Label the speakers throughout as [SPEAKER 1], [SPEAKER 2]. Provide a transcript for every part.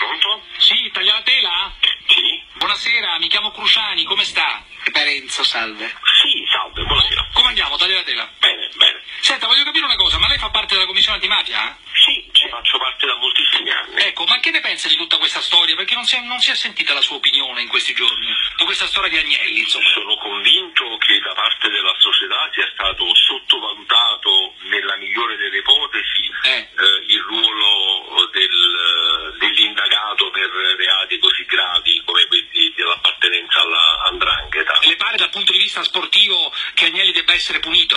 [SPEAKER 1] Pronto?
[SPEAKER 2] Sì, taglia la tela?
[SPEAKER 1] Sì?
[SPEAKER 2] Buonasera, mi chiamo Cruciani, come sta?
[SPEAKER 3] Parenzo, salve.
[SPEAKER 1] Sì, salve, buonasera.
[SPEAKER 2] Come andiamo, taglia la tela?
[SPEAKER 1] Bene, bene.
[SPEAKER 2] Senta, voglio capire una cosa, ma lei fa parte della commissione antimafia?
[SPEAKER 1] Sì, ci faccio parte da moltissimi anni.
[SPEAKER 2] Ecco, ma che ne pensa di tutta questa storia? Perché non si, è, non si è sentita la sua opinione in questi giorni, di questa storia di Agnelli, insomma.
[SPEAKER 1] Sono convinto che da parte della società sia stato sottovalutato, nella migliore delle ipotesi,
[SPEAKER 2] Eh.
[SPEAKER 1] eh, il ruolo del- dell'indagato per reati così gravi come quelli dell'appartenenza alla andrangheta.
[SPEAKER 2] Le pare vista sportivo che Agnelli debba essere punito?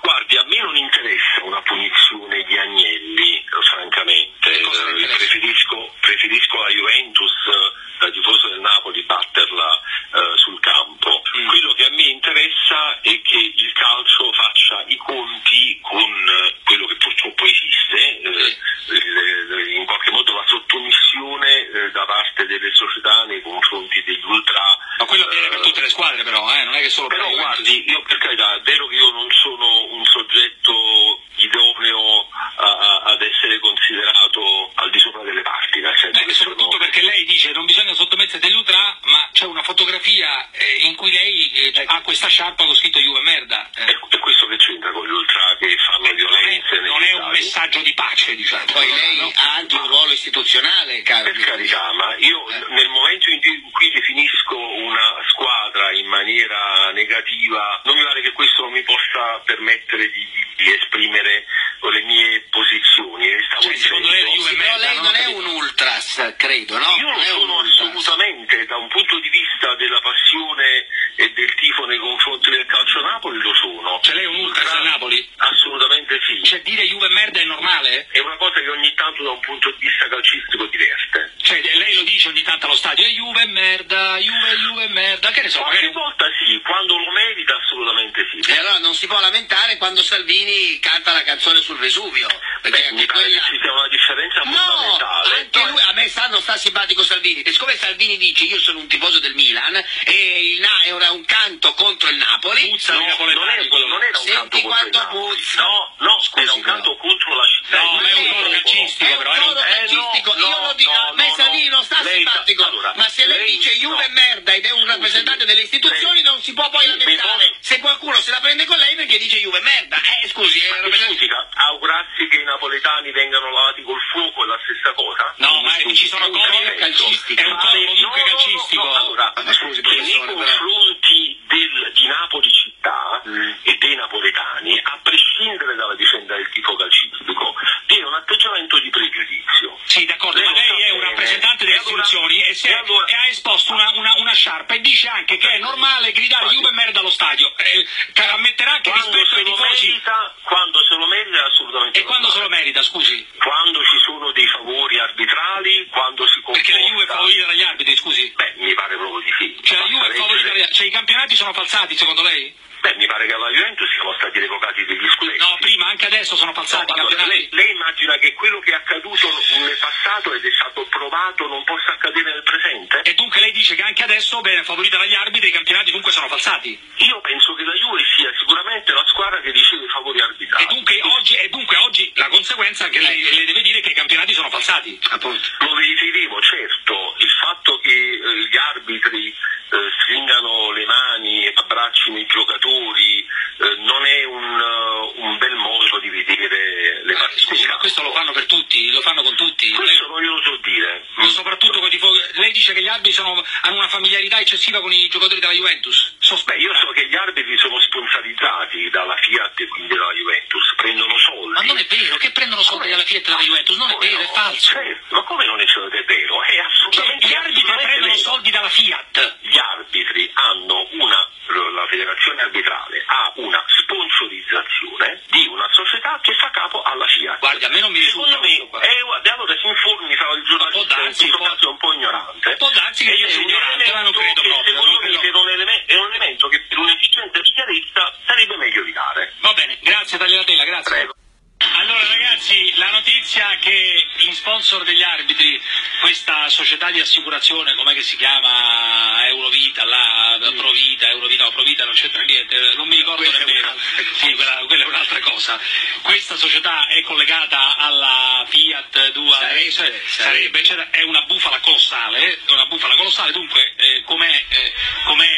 [SPEAKER 1] Guardi, a me non interessa una punizione di Agnelli, francamente.
[SPEAKER 2] Cosa le
[SPEAKER 1] Eh, preferisco, preferisco la Juventus, eh, da tifoso del Napoli, batterla eh, sul campo.
[SPEAKER 2] Mm.
[SPEAKER 1] Quello che a me interessa è che il calcio faccia i conti con eh, quello che purtroppo esiste, eh, eh, in qualche modo la sottomissione eh, da parte delle società nei confronti degli ultra.
[SPEAKER 2] Ma quello avviene per
[SPEAKER 1] eh,
[SPEAKER 2] tutte le squadre però, eh? Non è che per
[SPEAKER 1] però guardi, io per carità, è vero che io non sono un soggetto idoneo a- a- ad essere considerato al di sopra delle parti, nel senso
[SPEAKER 2] Beh,
[SPEAKER 1] che
[SPEAKER 2] soprattutto
[SPEAKER 1] sono...
[SPEAKER 2] perché lei dice non bisogna sottomettere degli ultra, ma c'è una fotografia eh, in cui lei eh, ha questa sciarpa con scritto Juve merda. Eh,
[SPEAKER 1] E e questo che c'entra con gli ultra che fanno
[SPEAKER 2] non, è,
[SPEAKER 1] violenze negli
[SPEAKER 2] non è un messaggio di pace, diciamo.
[SPEAKER 3] Poi lei
[SPEAKER 2] no?
[SPEAKER 3] ha anche un ruolo istituzionale, caro.
[SPEAKER 1] Per carità, ma io
[SPEAKER 2] Eh.
[SPEAKER 1] nel momento in cui definisco una squadra in maniera negativa, non mi pare che questo non mi possa permettere di, di esprimere le mie posizioni. Stavo
[SPEAKER 2] Cioè, secondo lei
[SPEAKER 3] Sì,
[SPEAKER 2] merda,
[SPEAKER 3] lei
[SPEAKER 2] non
[SPEAKER 3] non è un ultras, credo, no?
[SPEAKER 1] Io
[SPEAKER 3] Non è
[SPEAKER 1] sono assolutamente, da un punto di vista della passione e del tifo nei confronti del calcio Napoli lo sono.
[SPEAKER 2] Cioè lei è un ultras del Napoli?
[SPEAKER 1] Assolutamente sì.
[SPEAKER 2] Cioè dire Juve merda è normale?
[SPEAKER 1] È una cosa che ogni tanto da un punto di vista calcistico diverte.
[SPEAKER 2] Cioè lei lo dice ogni tanto allo stadio, e Juve merda, Juve, Juve merda, che ne so,
[SPEAKER 1] Qualche
[SPEAKER 2] magari...
[SPEAKER 1] sì, quando lo merita assolutamente sì.
[SPEAKER 3] E allora non si può lamentare quando Salvini canta la canzone sul Vesuvio. Perché
[SPEAKER 1] Beh, mi
[SPEAKER 3] anche
[SPEAKER 1] pare
[SPEAKER 3] quella...
[SPEAKER 1] che ci sia una differenza
[SPEAKER 3] No,
[SPEAKER 1] fondamentale.
[SPEAKER 3] anche lui, a me sta, non sta simpatico Salvini. E siccome Salvini dice io sono un tifoso del Milan e il Na- era un canto contro il Napoli,
[SPEAKER 2] Puzza
[SPEAKER 1] No, non, è-
[SPEAKER 2] quello
[SPEAKER 1] non era un
[SPEAKER 3] Senti
[SPEAKER 1] canto contro il
[SPEAKER 3] quanto
[SPEAKER 1] Napoli.
[SPEAKER 3] puzza.
[SPEAKER 1] No, no,
[SPEAKER 3] Scusi,
[SPEAKER 1] era un
[SPEAKER 3] però.
[SPEAKER 1] canto contro la città.
[SPEAKER 2] No, ma è un
[SPEAKER 1] Il
[SPEAKER 2] coro calcistico,
[SPEAKER 3] è un
[SPEAKER 2] però, è un-
[SPEAKER 3] coro
[SPEAKER 1] Eh,
[SPEAKER 3] calcistico,
[SPEAKER 1] no,
[SPEAKER 3] io lo dico,
[SPEAKER 1] no,
[SPEAKER 3] a me
[SPEAKER 1] no,
[SPEAKER 3] Salvini non sta simpatico,
[SPEAKER 1] allora,
[SPEAKER 3] ma se lei,
[SPEAKER 1] lei-
[SPEAKER 3] dice Juve è merda ed è un rappresentante delle istituzioni non si può poi lamentare se qualcuno se la prende con lei perché dice Juve merda, eh scusi, è
[SPEAKER 1] Ma che significa? Augurarsi che i napoletani vengano lavati col fuoco è la stessa cosa?
[SPEAKER 2] No, ma ci sono
[SPEAKER 1] È un
[SPEAKER 2] cori
[SPEAKER 1] coro
[SPEAKER 3] calcistico.
[SPEAKER 2] È un
[SPEAKER 1] Vale,
[SPEAKER 2] comunque
[SPEAKER 1] no, no, no,
[SPEAKER 2] calcistico.
[SPEAKER 1] no, allora,
[SPEAKER 3] Ma scusi,
[SPEAKER 1] che nei
[SPEAKER 3] professore, però-
[SPEAKER 1] confronti del- di Napoli città
[SPEAKER 3] Mm.
[SPEAKER 1] e dei napoletani, a prescindere dalla vicenda del tifo calcistico, viene un atteggiamento di pregiudizio.
[SPEAKER 2] Sì, d'accordo, ma
[SPEAKER 1] Lei lo
[SPEAKER 2] lei è un rappresentante delle
[SPEAKER 1] allora-
[SPEAKER 2] istituzioni e, è-
[SPEAKER 1] e allora-
[SPEAKER 2] e ha esposto e dice anche che è normale gridare. Juve merda allo stadio. Eh, ammetterà che
[SPEAKER 1] Quando
[SPEAKER 2] rispetto ai tifosi...
[SPEAKER 1] merita, quando se lo merita assolutamente
[SPEAKER 2] E quando se lo merita, scusi?
[SPEAKER 1] Quando ci sono dei favori arbitrali, quando si comporta...
[SPEAKER 2] Perché la Juve è favorita dagli arbitri, scusi?
[SPEAKER 1] Beh, mi pare proprio di sì.
[SPEAKER 2] Cioè la Juve è favorita dagli arbitri. Cioè i campionati sono falsati, secondo lei?
[SPEAKER 1] Beh, mi pare che alla Juventus siano stati revocati degli scudetti.
[SPEAKER 2] No, prima, anche adesso sono falsati i
[SPEAKER 1] Allora,
[SPEAKER 2] campionati.
[SPEAKER 1] lei, lei immagina che quello che è accaduto nel passato ed è stato provato non possa accadere nel presente?
[SPEAKER 2] E dunque lei dice che anche adesso, bene, favorita dagli arbitri, i campionati dunque sono falsati.
[SPEAKER 1] Io penso che la Juve sia sicuramente la squadra che riceve i favori arbitrali.
[SPEAKER 2] E dunque oggi, e dunque oggi la conseguenza è che lei le deve dire che i campionati sono falsati.
[SPEAKER 3] Appunto.
[SPEAKER 1] Lo verificheremo, certo, il fatto che eh, gli arbitri eh, stringano le mani e abbraccino i giocatori eh, non è un, eh, un bel modo di vedere le
[SPEAKER 2] Eh,
[SPEAKER 1] partite.
[SPEAKER 2] Scusi, ma questo lo fanno per tutti, lo fanno con tutti.
[SPEAKER 1] Questo non glielo so dire.
[SPEAKER 2] Lei- soprattutto con i tifosi. Lei dice che gli arbitri sono- hanno una familiarità eccessiva con i giocatori della Juventus.
[SPEAKER 1] Beh,
[SPEAKER 2] Sospetto.
[SPEAKER 1] io so che gli arbitri sono sponsorizzati dalla Fiat e quindi dalla Juventus, prendono soldi.
[SPEAKER 2] Ma non è vero, che prendono soldi
[SPEAKER 1] Come?
[SPEAKER 2] dalla Fiat e dalla Juventus? Non è
[SPEAKER 1] Come
[SPEAKER 2] vero,
[SPEAKER 1] no?
[SPEAKER 2] è falso.
[SPEAKER 1] Certo, ma come non è è vero? È assolutamente
[SPEAKER 2] gli arbitri
[SPEAKER 1] assolutamente
[SPEAKER 2] prendono
[SPEAKER 1] vero.
[SPEAKER 2] soldi dalla Fiat.
[SPEAKER 1] Gli arbitri hanno una, la federazione arbitrale ha una sponsorizzazione di una società che fa capo alla Fiat.
[SPEAKER 2] Guardi, a me non mi risulta
[SPEAKER 1] Secondo me,
[SPEAKER 2] questo qua.
[SPEAKER 1] eh, guarda, allora si informi, sarà il giornalista,
[SPEAKER 2] può darsi,
[SPEAKER 1] in questo
[SPEAKER 2] può-
[SPEAKER 1] caso è un po' ignorante.
[SPEAKER 2] Può darsi che
[SPEAKER 1] Ed
[SPEAKER 2] io
[SPEAKER 1] è
[SPEAKER 2] sia
[SPEAKER 1] un
[SPEAKER 2] ignorante, ma non
[SPEAKER 1] elemento
[SPEAKER 2] credo
[SPEAKER 1] che
[SPEAKER 2] proprio,
[SPEAKER 1] Secondo
[SPEAKER 2] non
[SPEAKER 1] me
[SPEAKER 2] credo.
[SPEAKER 1] che è un, eleme- è un elemento che per un'esigenza di chiarezza sarebbe meglio evitare.
[SPEAKER 2] Va bene, grazie Tagliatella, grazie.
[SPEAKER 1] Prego.
[SPEAKER 2] Allora ragazzi, la notizia che in sponsor degli arbitri questa società di assicurazione, com'è che si chiama, Eurovita, la Provita, Eurovita, no, Provita non c'entra niente, non mi ricordo
[SPEAKER 3] Quella
[SPEAKER 2] nemmeno. Sì, quella, quella è un'altra cosa. Questa società è collegata alla Fiat tua,
[SPEAKER 3] Sarebbe,
[SPEAKER 2] eh, cioè,
[SPEAKER 3] sarebbe.
[SPEAKER 2] sarebbe, eccetera, è una bufala colossale, è una bufala colossale, dunque eh, com'è, eh, com'è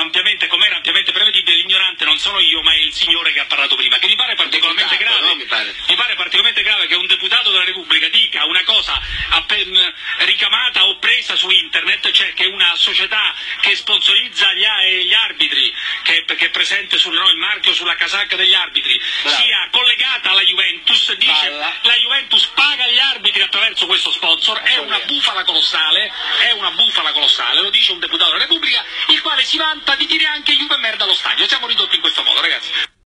[SPEAKER 2] ampiamente, com'era ampiamente prevedibile, l'ignorante non sono io, ma è il signore che ha parlato prima, che mi pare particolarmente
[SPEAKER 3] Deputato,
[SPEAKER 2] grave.
[SPEAKER 3] no? Mi pare.
[SPEAKER 2] Mi pare particolarmente grave che un deputato della Repubblica dica una cosa appen- ricamata o presa su internet, cioè che una società che sponsorizza gli, gli arbitri, che, che è presente sul, no, il marchio sulla casacca degli arbitri,
[SPEAKER 3] Bravo.
[SPEAKER 2] sia collegata alla Juventus, dice
[SPEAKER 3] Palla.
[SPEAKER 2] la Juventus paga gli arbitri attraverso questo sponsor, è una bufala colossale, è una bufala colossale, lo dice un deputato della Repubblica, il quale si vanta di dire anche Juve merda allo stadio. Siamo ridotti in questo modo, ragazzi.